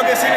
Claro que sí.